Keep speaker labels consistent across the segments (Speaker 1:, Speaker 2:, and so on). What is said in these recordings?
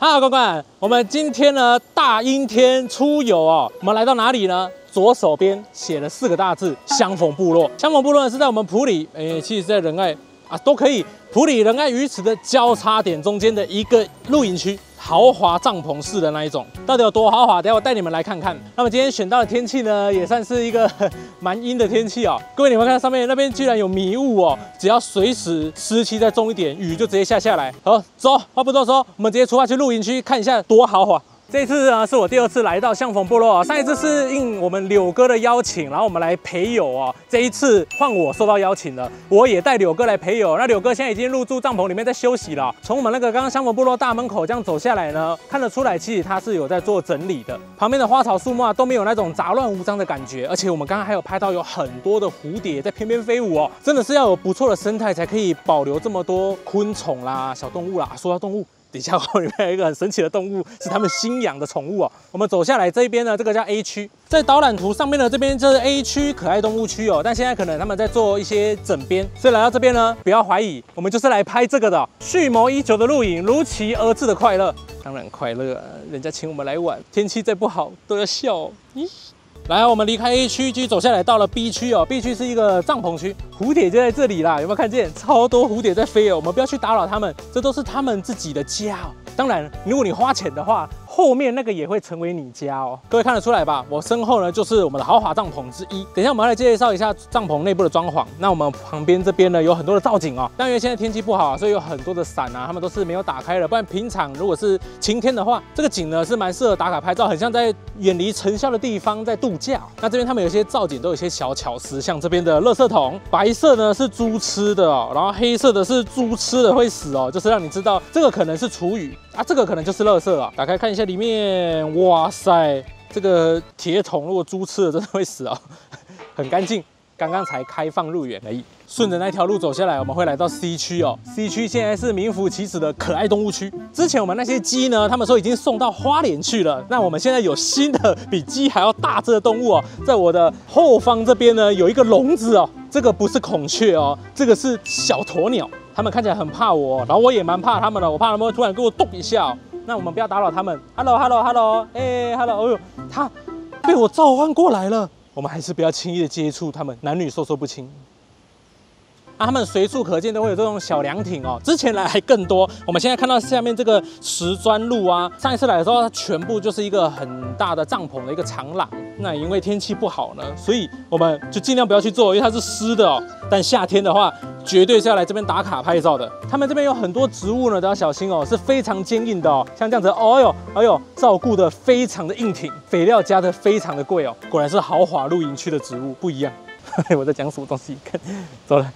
Speaker 1: 哈喽，关关，我们今天呢大阴天出游哦，我们来到哪里呢？左手边写了四个大字“相逢部落”。相逢部落呢是在我们普里，诶，其实在仁爱啊都可以，普里仁爱鱼池的交叉点中间的一个露营区。豪华帐篷式的那一种，到底有多豪华？等下我带你们来看看。那么今天选到的天气呢，也算是一个 蛮阴的天气哦。各位，你们看上面那边居然有迷雾哦，只要随时湿气再重一点，雨就直接下下来。好，走，话不多说，我们直接出发去露营区看一下多豪华。这次呢是我第二次来到相逢部落啊，上一次是应我们柳哥的邀请，然后我们来陪友哦。这一次换我受到邀请了，我也带柳哥来陪友。那柳哥现在已经入住帐篷里面在休息了。从我们那个刚刚相逢部落大门口这样走下来呢，看得出来其实他是有在做整理的。旁边的花草树木啊都没有那种杂乱无章的感觉，而且我们刚刚还有拍到有很多的蝴蝶在翩翩飞舞哦，真的是要有不错的生态才可以保留这么多昆虫啦、小动物啦。说到动物。底下后里面有一个很神奇的动物，是他们新养的宠物哦。我们走下来这一边呢，这个叫 A 区，在导览图上面的这边就是 A 区可爱动物区哦。但现在可能他们在做一些整编，所以来到这边呢，不要怀疑，我们就是来拍这个的。蓄谋已久的露营，如期而至的快乐，当然快乐，人家请我们来玩，天气再不好都要笑。咦？来，我们离开 A 区，继续走下来，到了 B 区哦。B 区是一个帐篷区，蝴蝶就在这里啦，有没有看见？超多蝴蝶在飞哦，我们不要去打扰它们，这都是它们自己的家哦。当然，如果你花钱的话。后面那个也会成为你家哦，各位看得出来吧？我身后呢就是我们的豪华帐篷之一。等一下我们来介绍一下帐篷内部的装潢。那我们旁边这边呢有很多的造景哦，但因为现在天气不好，所以有很多的伞啊，他们都是没有打开的。不然平常如果是晴天的话，这个景呢是蛮适合打卡拍照，很像在远离尘嚣的地方在度假。那这边他们有些造景都有些小巧思，像这边的垃圾桶，白色呢是猪吃的哦，然后黑色的是猪吃的会死哦，就是让你知道这个可能是厨余。啊，这个可能就是垃圾啊！打开看一下里面，哇塞，这个铁桶如果猪吃了，真的会死啊！很干净，刚刚才开放入园而已。顺着那条路走下来，我们会来到 C 区哦。C 区现在是名副其实的可爱动物区。之前我们那些鸡呢，他们说已经送到花莲去了。那我们现在有新的比鸡还要大只的动物哦，在我的后方这边呢，有一个笼子哦。这个不是孔雀哦，这个是小鸵鸟。他们看起来很怕我，然后我也蛮怕他们的，我怕他们突然给我动一下。那我们不要打扰他们。Hello，Hello，Hello，哎，Hello，哎呦，他被我召唤过来了。我们还是不要轻易的接触他们，男女授受不亲。啊，他们随处可见都会有这种小凉亭哦。之前来还更多，我们现在看到下面这个石砖路啊，上一次来的时候，它全部就是一个很大的帐篷的一个长廊。那因为天气不好呢，所以我们就尽量不要去做，因为它是湿的哦。但夏天的话，绝对是要来这边打卡拍照的。他们这边有很多植物呢，都要小心哦，是非常坚硬的哦。像这样子，哦呦，哎呦，照顾的非常的硬挺，肥料加的非常的贵哦。果然是豪华露营区的植物不一样。我在讲什么东西？看，走了。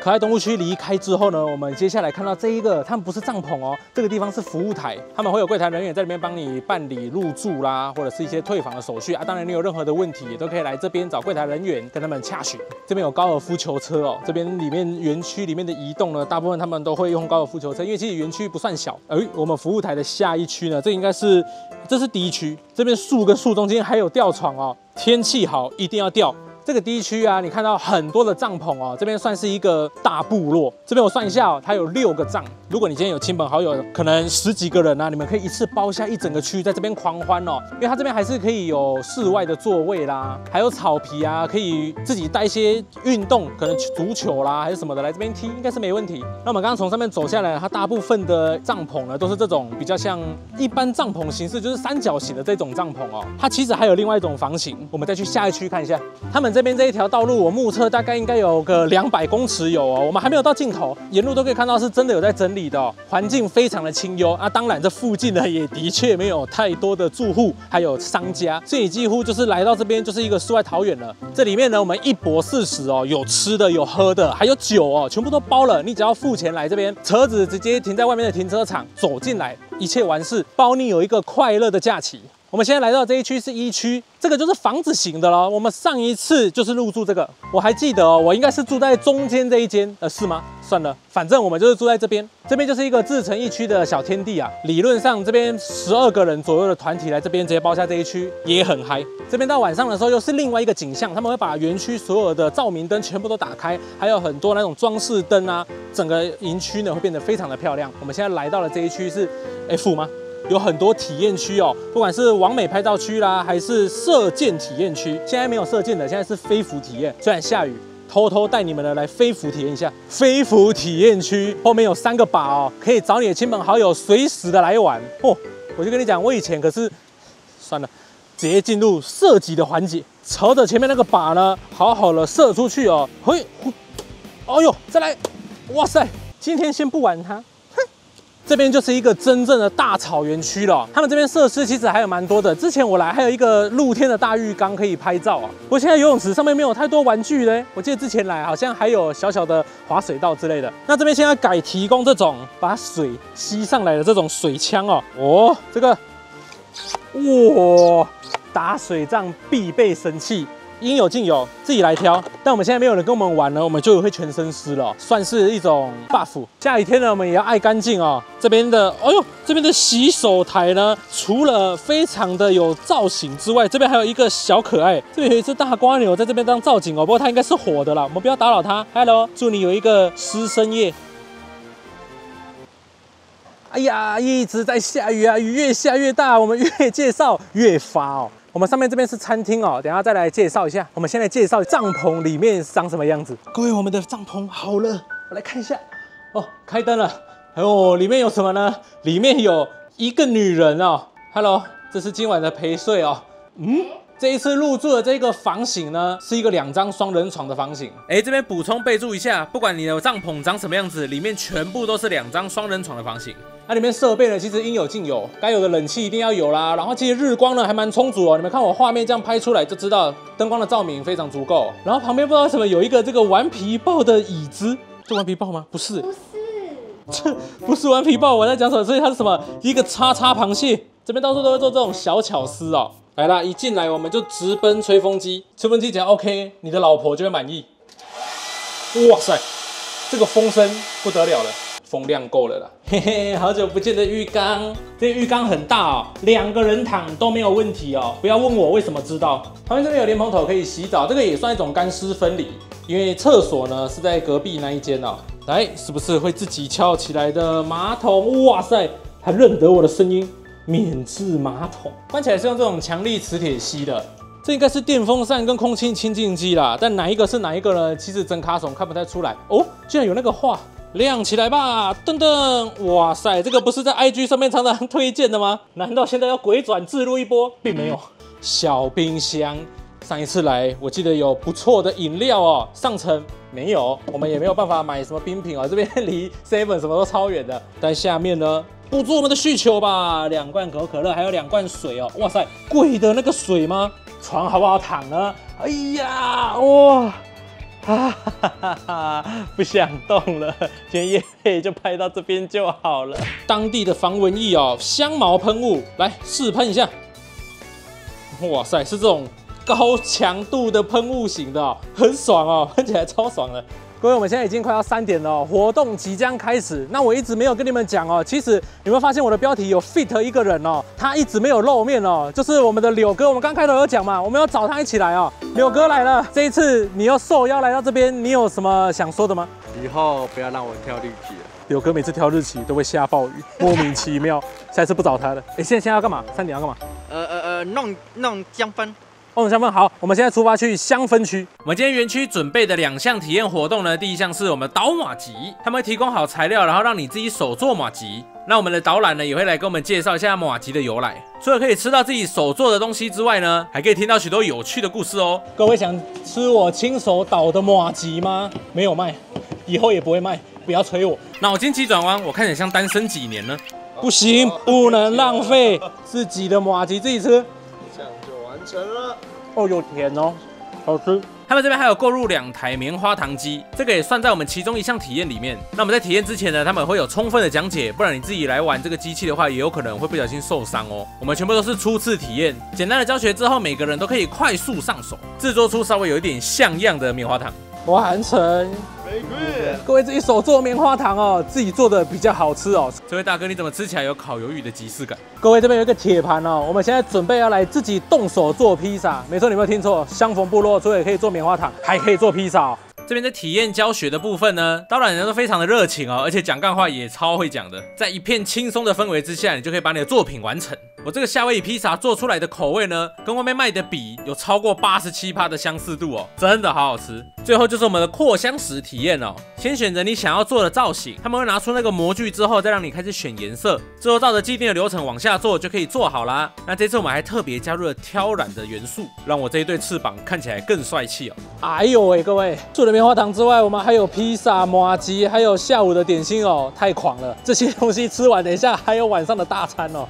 Speaker 1: 可爱动物区离开之后呢，我们接下来看到这一个，他们不是帐篷哦，这个地方是服务台，他们会有柜台人员在里面帮你办理入住啦，或者是一些退房的手续啊。当然，你有任何的问题，也都可以来这边找柜台人员跟他们洽询。这边有高尔夫球车哦，这边里面园区里面的移动呢，大部分他们都会用高尔夫球车，因为其实园区不算小。而我们服务台的下一区呢，这应该是，这是第一区，这边树跟树中间还有吊床哦，天气好一定要吊。这个地区啊，你看到很多的帐篷哦，这边算是一个大部落。这边我算一下哦，它有六个帐。如果你今天有亲朋好友，可能十几个人啊，你们可以一次包下一整个区，在这边狂欢哦。因为它这边还是可以有室外的座位啦，还有草皮啊，可以自己带一些运动，可能足球啦还是什么的来这边踢，应该是没问题。那我们刚刚从上面走下来，它大部分的帐篷呢，都是这种比较像一般帐篷形式，就是三角形的这种帐篷哦。它其实还有另外一种房型，我们再去下一区看一下，他们。这边这一条道路，我目测大概应该有个两百公尺有哦。我们还没有到尽头，沿路都可以看到是真的有在整理的，环境非常的清幽啊。当然，这附近呢也的确没有太多的住户，还有商家，所以几乎就是来到这边就是一个世外桃源了。这里面呢，我们一博四十哦，有吃的，有喝的，还有酒哦，全部都包了。你只要付钱来这边，车子直接停在外面的停车场，走进来，一切完事，包你有一个快乐的假期。我们现在来到这一区是一区，这个就是房子型的了。我们上一次就是入住这个，我还记得哦，我应该是住在中间这一间，呃，是吗？算了，反正我们就是住在这边，这边就是一个自成一区的小天地啊。理论上这边十二个人左右的团体来这边直接包下这一区也很嗨。这边到晚上的时候又是另外一个景象，他们会把园区所有的照明灯全部都打开，还有很多那种装饰灯啊，整个营区呢会变得非常的漂亮。我们现在来到了这一区是 F 吗？有很多体验区哦，不管是完美拍照区啦，还是射箭体验区。现在没有射箭的，现在是飞服体验。虽然下雨，偷偷带你们的来飞服体验一下。飞服体验区后面有三个靶哦，可以找你的亲朋好友随时的来玩哦。我就跟你讲，我以前可是算了，直接进入射击的环节，朝着前面那个靶呢，好好的射出去哦。嘿，哦呦，再来，哇塞！今天先不玩它，这边就是一个真正的大草原区了。他们这边设施其实还有蛮多的。之前我来还有一个露天的大浴缸可以拍照啊。不过现在游泳池上面没有太多玩具嘞。我记得之前来好像还有小小的滑水道之类的。那这边现在改提供这种把水吸上来的这种水枪哦。哦，这个，哇，打水仗必备神器。应有尽有，自己来挑。但我们现在没有人跟我们玩了，我们就会全身湿了，算是一种 buff。下雨天呢，我们也要爱干净哦。这边的，哎呦，这边的洗手台呢，除了非常的有造型之外，这边还有一个小可爱。这边有一只大瓜牛在这边当造景哦，不过它应该是活的啦，我们不要打扰它。Hello，祝你有一个湿身夜。哎呀，一直在下雨啊，雨越下越大，我们越介绍越发哦。我们上面这边是餐厅哦，等下再来介绍一下。我们先来介绍帐篷里面长什么样子。各位，我们的帐篷好了，我来看一下。哦，开灯了。哎呦，里面有什么呢？里面有一个女人哦。Hello，这是今晚的陪睡哦。嗯。这一次入住的这个房型呢，是一个两张双人床的房型。哎，这边补充备注一下，不管你的帐篷长什么样子，里面全部都是两张双人床的房型。那里面设备呢，其实应有尽有，该有的冷气一定要有啦。然后其实日光呢还蛮充足哦，你们看我画面这样拍出来就知道，灯光的照明非常足够。然后旁边不知道为什么有一个这个顽皮豹的椅子，是顽皮豹吗？不是，不是，这 不是顽皮豹，我在讲什么？所以它是什么？一个叉叉螃蟹。这边到处都会做这种小巧思哦。来啦，一进来我们就直奔吹风机，吹风机只要 OK，你的老婆就会满意。哇塞，这个风声不得了了，风量够了啦。嘿嘿，好久不见的浴缸，这浴缸很大哦，两个人躺都没有问题哦。不要问我为什么知道。旁边这边有莲蓬头可以洗澡，这个也算一种干湿分离。因为厕所呢是在隔壁那一间哦。来，是不是会自己翘起来的马桶？哇塞，它认得我的声音。免治马桶关起来是用这种强力磁铁吸的，这应该是电风扇跟空气清净机啦。但哪一个是哪一个呢？其实真卡怂看不太出来哦。居然有那个画，亮起来吧，噔噔！哇塞，这个不是在 IG 上面常常推荐的吗？难道现在要鬼转自录一波？并没有。小冰箱，上一次来我记得有不错的饮料哦。上层没有，我们也没有办法买什么冰品哦。这边离 Seven 什么都超远的。但下面呢？补足我们的需求吧，两罐可口可乐，还有两罐水哦。哇塞，贵的那个水吗？床好不好躺呢？哎呀，哇，哈哈哈哈不想动了。今天夜配就拍到这边就好了。当地的防蚊液哦，香茅喷雾，来试喷一下。哇塞，是这种高强度的喷雾型的，哦很爽哦，喷起来超爽的。各位，我们现在已经快要三点了，活动即将开始。那我一直没有跟你们讲哦，其实有没有发现我的标题有 fit 一个人哦，他一直没有露面哦，就是我们的柳哥。我们刚开头有讲嘛，我们要找他一起来哦。柳哥来了，这一次你要受邀来到这边，你有什么想说的吗？
Speaker 2: 以后不要让我挑日期了。
Speaker 1: 柳哥每次挑日期都会下暴雨，莫名其妙。下次不找他了。哎，现在现在要干嘛？三点要干嘛？
Speaker 2: 呃呃呃，弄弄香氛。
Speaker 1: 哦，香氛好，我们现在出发去香氛区。我们今天园区准备的两项体验活动呢，第一项是我们导马吉，他们会提供好材料，然后让你自己手做马吉。那我们的导览呢，也会来跟我们介绍一下马吉的由来。除了可以吃到自己手做的东西之外呢，还可以听到许多有趣的故事哦。各位想吃我亲手捣的马吉吗？没有卖，以后也不会卖，不要催我。脑筋急转弯，我看起来像单身几年呢？不行，不能浪费自己的马吉，自己吃。成了哦，有甜哦，好吃。他们这边还有购入两台棉花糖机，这个也算在我们其中一项体验里面。那我们在体验之前呢，他们会有充分的讲解，不然你自己来玩这个机器的话，也有可能会不小心受伤哦。我们全部都是初次体验，简单的教学之后，每个人都可以快速上手，制作出稍微有一点像样的棉花糖。各位自己手做棉花糖哦，自己做的比较好吃哦。这位大哥，你怎么吃起来有烤鱿鱼的即视感？各位这边有一个铁盘哦，我们现在准备要来自己动手做披萨。没错，你没有听错，相逢部落除了可以做棉花糖，还可以做披萨。哦这边在体验教学的部分呢，当然人都非常的热情哦，而且讲干话也超会讲的，在一片轻松的氛围之下，你就可以把你的作品完成。我这个夏威夷披萨做出来的口味呢，跟外面卖的比有超过八十七趴的相似度哦，真的好好吃。最后就是我们的扩香石体验哦，先选择你想要做的造型，他们会拿出那个模具之后，再让你开始选颜色，之后照着既定的流程往下做就可以做好啦。那这次我们还特别加入了挑染的元素，让我这一对翅膀看起来更帅气哦。哎呦喂，各位，除了棉花糖之外，我们还有披萨、麻吉，还有下午的点心哦，太狂了！这些东西吃完，等一下还有晚上的大餐哦。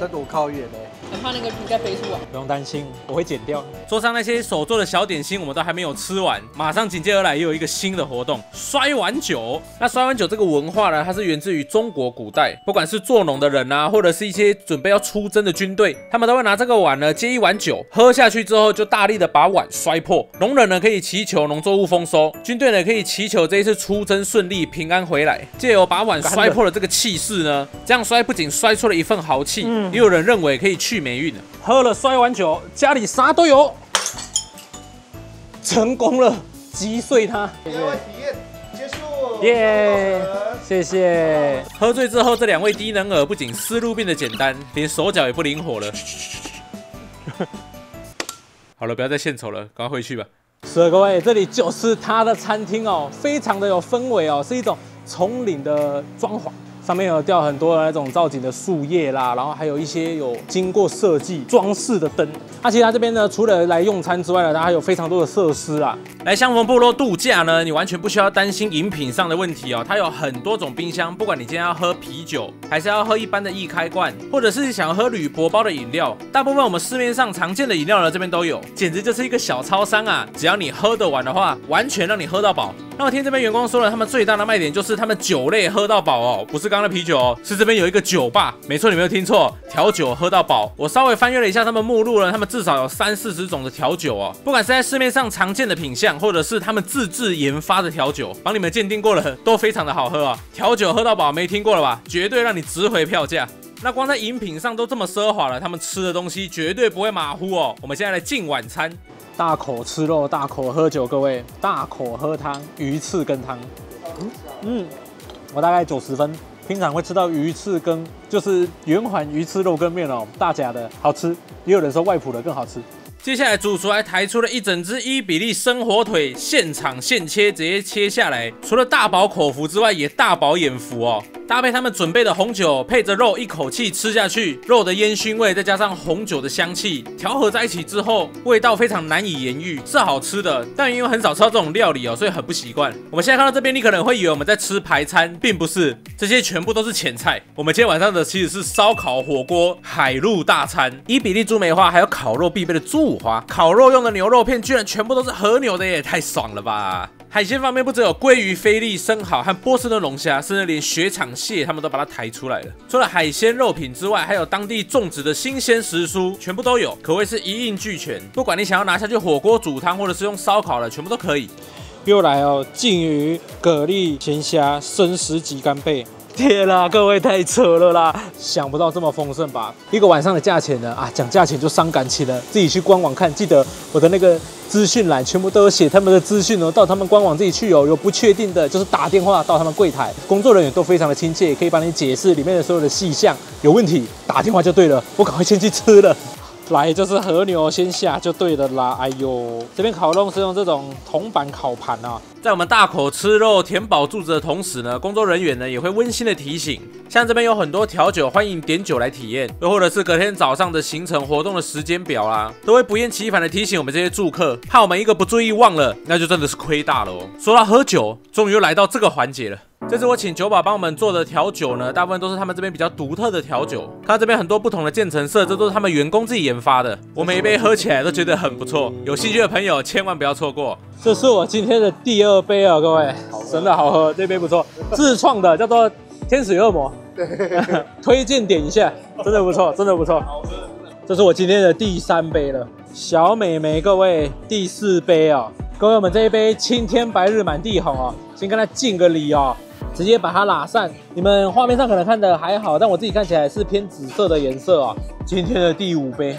Speaker 2: 我们在多靠远呢。
Speaker 3: 很怕那个鱼再飞出来。
Speaker 1: 不用担心，我会剪掉。桌上那些手做的小点心，我们都还没有吃完，马上紧接而来又有一个新的活动——摔碗酒。那摔碗酒这个文化呢，它是源自于中国古代，不管是做农的人啊，或者是一些准备要出征的军队，他们都会拿这个碗呢接一碗酒，喝下去之后就大力的把碗摔破。农人呢可以祈求农作物丰收，军队呢可以祈求这一次出征顺利、平安回来。借由把碗摔破了这个气势呢，这样摔不仅摔出了一份豪气，也有人认为可以去霉运了。喝了摔碗酒，家里啥都有，成功了，击碎它。
Speaker 4: 体验结束，
Speaker 1: 耶，谢谢。喝醉之后，这两位低能儿不仅思路变得简单，连手脚也不灵活了。好了，不要再献丑了，赶快回去吧。是的，各位，这里就是他的餐厅哦，非常的有氛围哦，是一种丛林的装潢。上面有吊很多的那种造景的树叶啦，然后还有一些有经过设计装饰的灯。那其实它这边呢，除了来用餐之外呢，它还有非常多的设施啊。来相逢部落度假呢，你完全不需要担心饮品上的问题哦。它有很多种冰箱，不管你今天要喝啤酒，还是要喝一般的易开罐，或者是想要喝铝箔包的饮料，大部分我们市面上常见的饮料呢，这边都有，简直就是一个小超商啊！只要你喝得完的话，完全让你喝到饱。那我听这边员工说了，他们最大的卖点就是他们酒类喝到饱哦，不是刚的啤酒哦，是这边有一个酒吧。没错，你没有听错，调酒喝到饱。我稍微翻阅了一下他们目录呢，他们至少有三四十种的调酒哦，不管是在市面上常见的品相，或者是他们自制研发的调酒，帮你们鉴定过了，都非常的好喝啊。调酒喝到饱，没听过了吧？绝对让你值回票价。那光在饮品上都这么奢华了，他们吃的东西绝对不会马虎哦。我们现在来进晚餐。大口吃肉，大口喝酒，各位大口喝汤，鱼翅羹汤。嗯，我大概九十分，平常会吃到鱼翅羹，就是圆环鱼翅肉羹面哦，大甲的好吃，也有人说外埔的更好吃。接下来主厨还抬出了一整只伊比利生火腿，现场现切，直接切下来，除了大饱口福之外，也大饱眼福哦。搭配他们准备的红酒，配着肉，一口气吃下去，肉的烟熏味再加上红酒的香气，调和在一起之后，味道非常难以言喻，是好吃的。但因为很少吃到这种料理哦，所以很不习惯。我们现在看到这边，你可能会以为我们在吃排餐，并不是，这些全部都是前菜。我们今天晚上的其实是烧烤火锅海陆大餐，伊比利猪梅花，还有烤肉必备的猪五花，烤肉用的牛肉片居然全部都是和牛的，也太爽了吧！海鲜方面不只有鲑鱼、菲力、生蚝和波士顿龙虾，甚至连雪场蟹他们都把它抬出来了。除了海鲜肉品之外，还有当地种植的新鲜食蔬，全部都有，可谓是一应俱全。不管你想要拿下去火锅煮汤，或者是用烧烤的，全部都可以。又来哦，鲫鱼、蛤蜊、咸虾、生食级干贝。天啦，各位太扯了啦！想不到这么丰盛吧？一个晚上的价钱呢？啊，讲价钱就伤感情了，自己去官网看。记得我的那个资讯栏全部都有写他们的资讯哦，到他们官网自己去哦。有不确定的，就是打电话到他们柜台，工作人员都非常的亲切，可以帮你解释里面的所有的细项。有问题打电话就对了，我赶快先去吃了。来就是和牛，先下就对了啦。哎呦，这边烤肉是用这种铜板烤盘啊。在我们大口吃肉、填饱肚子的同时呢，工作人员呢也会温馨的提醒，像这边有很多调酒，欢迎点酒来体验，又或者是隔天早上的行程活动的时间表啦，都会不厌其烦的提醒我们这些住客，怕我们一个不注意忘了，那就真的是亏大了哦。说到喝酒，终于又来到这个环节了。这次我请酒保帮我们做的调酒呢，大部分都是他们这边比较独特的调酒。看这边很多不同的渐层色，这都是他们员工自己研发的。我每一杯喝起来都觉得很不错，有兴趣的朋友千万不要错过。这是我今天的第二杯啊，各位，真的好喝，这杯不错，自创的，叫做天使恶魔，推荐点一下，真的不错，真的不错。好喝这是我今天的第三杯了，小美眉，各位第四杯啊，各位我们这一杯青天白日满地红啊，先跟他敬个礼哦。直接把它拉散。你们画面上可能看的还好，但我自己看起来是偏紫色的颜色啊。今天的第五杯，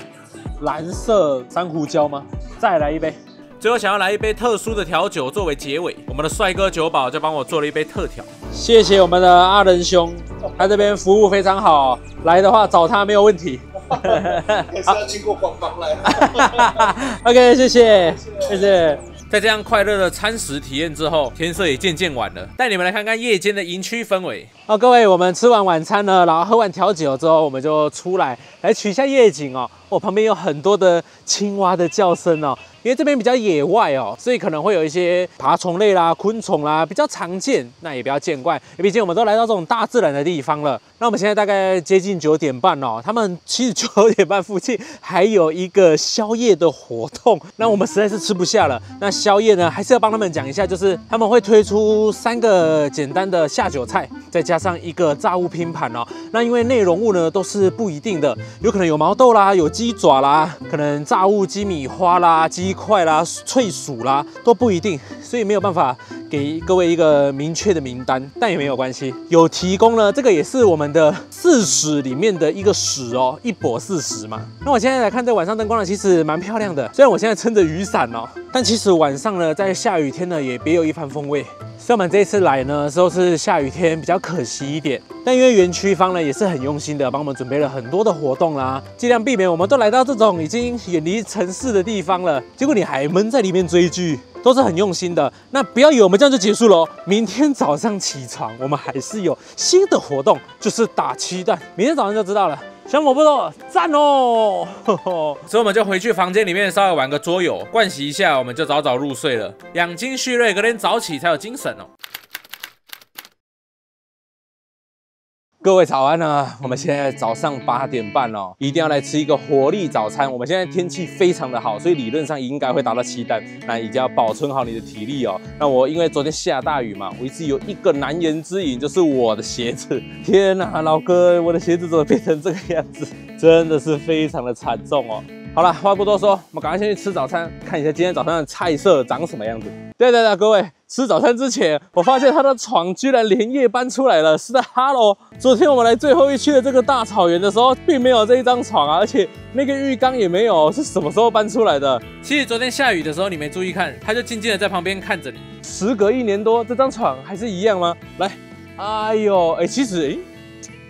Speaker 1: 蓝色珊瑚礁吗？再来一杯。最后想要来一杯特殊的调酒作为结尾，我们的帅哥酒保就帮我做了一杯特调。谢谢我们的阿仁兄，他这边服务非常好，来的话找他没有问题。
Speaker 4: 还是要经过官方来。
Speaker 1: OK，谢谢，谢谢。在这样快乐的餐食体验之后，天色也渐渐晚了，带你们来看看夜间的营区氛围。好，各位，我们吃完晚餐呢，然后喝完调酒之后，我们就出来来取一下夜景哦。我、旁边有很多的青蛙的叫声哦，因为这边比较野外哦，所以可能会有一些爬虫类啦、昆虫啦比较常见，那也不要见怪。毕竟我们都来到这种大自然的地方了。那我们现在大概接近九点半哦，他们其实九点半附近还有一个宵夜的活动，那我们实在是吃不下了。那宵夜呢，还是要帮他们讲一下，就是他们会推出三个简单的下酒菜，再加上一个炸物拼盘哦。那因为内容物呢都是不一定的，有可能有毛豆啦，有鸡爪啦，可能炸物鸡米花啦、鸡块啦、脆薯啦都不一定，所以没有办法给各位一个明确的名单，但也没有关系，有提供呢，这个也是我们的四史里面的一个史哦，一博四史嘛。那我现在来看这晚上灯光呢，其实蛮漂亮的，虽然我现在撑着雨伞哦，但其实晚上呢，在下雨天呢，也别有一番风味。所以我们这一次来呢，都是下雨天，比较可惜一点。但因为园区方呢也是很用心的，帮我们准备了很多的活动啦，尽量避免我们都来到这种已经远离城市的地方了，结果你还闷在里面追剧，都是很用心的。那不要以为我们这样就结束了哦，明天早上起床，我们还是有新的活动，就是打七段，明天早上就知道了。香火不错，赞哦！所以我们就回去房间里面稍微玩个桌游，盥洗一下，我们就早早入睡了，养精蓄锐，隔天早起才有精神哦。各位早安呢！我们现在早上八点半哦，一定要来吃一个活力早餐。我们现在天气非常的好，所以理论上应该会达到七蛋，那一定要保存好你的体力哦。那我因为昨天下大雨嘛，我一直有一个难言之隐，就是我的鞋子。天哪，老哥，我的鞋子怎么变成这个样子？真的是非常的惨重哦。好了，话不多说，我们赶快先去吃早餐，看一下今天早上的菜色长什么样子。对对对，各位，吃早餐之前，我发现他的床居然连夜搬出来了。是的，Hello，昨天我们来最后一区的这个大草原的时候，并没有这一张床啊，而且那个浴缸也没有，是什么时候搬出来的？其实昨天下雨的时候你没注意看，他就静静的在旁边看着你。时隔一年多，这张床还是一样吗？来，哎呦，哎，其实，哎，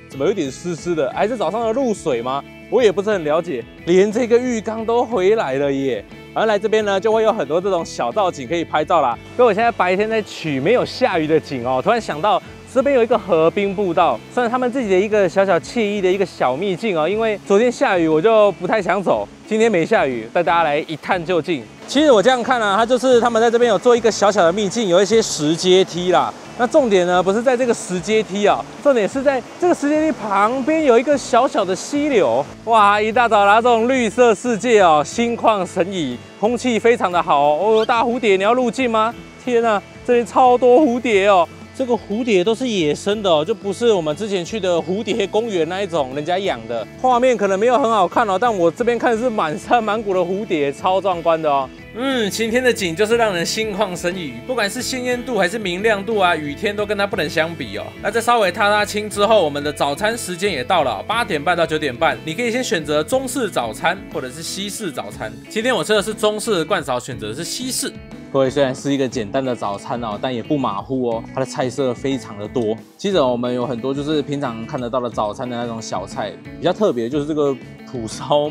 Speaker 1: 怎么有点湿湿的？还是早上的露水吗？我也不是很了解，连这个浴缸都回来了耶！而来这边呢，就会有很多这种小造景可以拍照啦。所以我现在白天在取没有下雨的景哦，突然想到这边有一个河滨步道，算是他们自己的一个小小惬意的一个小秘境哦。因为昨天下雨，我就不太想走，今天没下雨，带大家来一探究竟。其实我这样看啊，它就是他们在这边有做一个小小的秘境，有一些石阶梯啦。那重点呢，不是在这个石阶梯啊，重点是在这个石阶梯旁边有一个小小的溪流。哇，一大早来这种绿色世界哦，心旷神怡，空气非常的好哦。大蝴蝶，你要入镜吗？天啊，这里超多蝴蝶哦。这个蝴蝶都是野生的哦，就不是我们之前去的蝴蝶公园那一种人家养的。画面可能没有很好看哦，但我这边看是满山满谷的蝴蝶，超壮观的哦。嗯，晴天的景就是让人心旷神怡，不管是鲜艳度还是明亮度啊，雨天都跟它不能相比哦。那在稍微踏踏青之后，我们的早餐时间也到了，八点半到九点半，你可以先选择中式早餐或者是西式早餐。今天我吃的是中式，冠嫂选择的是西式。各位虽然是一个简单的早餐哦，但也不马虎哦，它的菜色非常的多。其实我们有很多就是平常看得到的早餐的那种小菜，比较特别就是这个蒲烧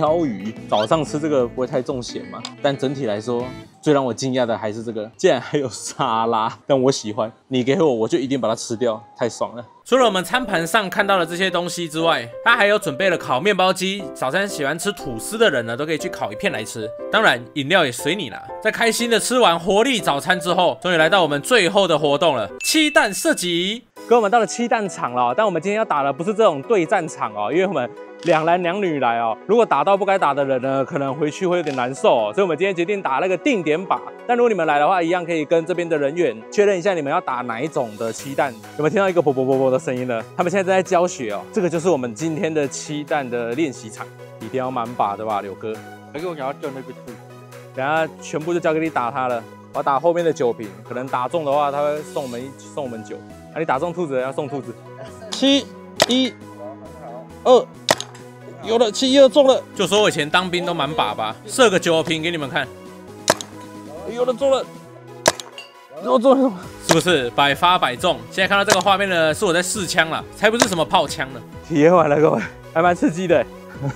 Speaker 1: 鲷鱼，早上吃这个不会太重咸嘛？但整体来说，最让我惊讶的还是这个，竟然还有沙拉，但我喜欢，你给我我就一定把它吃掉，太爽了。除了我们餐盘上看到的这些东西之外，他还有准备了烤面包机。早餐喜欢吃吐司的人呢，都可以去烤一片来吃。当然，饮料也随你拿。在开心的吃完活力早餐之后，终于来到我们最后的活动了——七蛋射击。哥，我们到了七蛋场了，但我们今天要打的不是这种对战场哦，因为我们两男两女来哦，如果打到不该打的人呢，可能回去会有点难受哦，所以我们今天决定打那个定点靶。但如果你们来的话，一样可以跟这边的人员确认一下你们要打哪一种的鸡蛋。有没有听到一个啵啵啵啵的声音呢？他们现在正在教学哦，这个就是我们今天的鸡蛋的练习场，一定要满靶对吧，柳哥。
Speaker 2: 还给我想要救那个兔，
Speaker 1: 等下全部就交给你打它了。我打后面的酒瓶，可能打中的话，他会送我们一送我们酒。啊，你打中兔子要送兔子。七一二，有了，七一二中了。就说我以前当兵都满粑粑，射个九瓶给你们看。有了中了，有中了，是不是百发百中？现在看到这个画面呢，是我在试枪了，才不是什么炮枪呢。体验完了，各位，还蛮刺激的。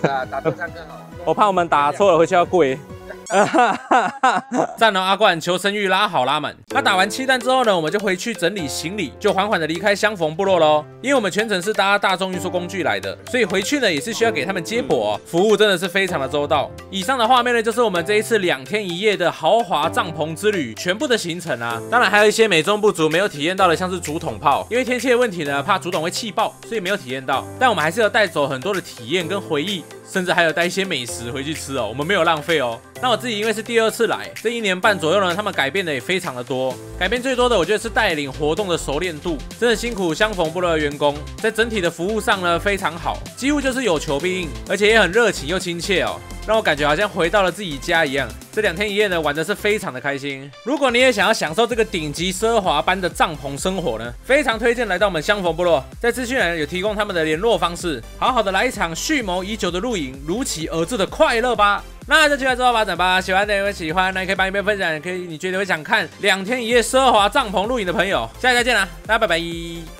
Speaker 2: 打打对战更好。
Speaker 1: 我怕我们打错了，回去要跪。赞哦，阿冠求生欲拉好拉满。那打完七弹之后呢，我们就回去整理行李，就缓缓的离开相逢部落喽。因为我们全程是搭大众运输工具来的，所以回去呢也是需要给他们接驳，服务真的是非常的周到。以上的画面呢，就是我们这一次两天一夜的豪华帐篷之旅全部的行程啊。当然还有一些美中不足没有体验到的，像是竹筒炮，因为天气的问题呢，怕竹筒会气爆，所以没有体验到。但我们还是要带走很多的体验跟回忆。甚至还有带一些美食回去吃哦，我们没有浪费哦。那我自己因为是第二次来，这一年半左右呢，他们改变的也非常的多。改变最多的，我觉得是带领活动的熟练度，真的辛苦相逢部落的员工，在整体的服务上呢非常好，几乎就是有求必应，而且也很热情又亲切哦。让我感觉好像回到了自己家一样。这两天一夜呢，玩的是非常的开心。如果你也想要享受这个顶级奢华般的帐篷生活呢，非常推荐来到我们相逢部落，在资讯栏有提供他们的联络方式，好好的来一场蓄谋已久的露营，如期而至的快乐吧。那就期待之后发展吧。喜欢的会喜欢，那也可以帮一边分享，也可以你觉得会想看两天一夜奢华帐篷露营的朋友，下期再见啦，大家拜拜。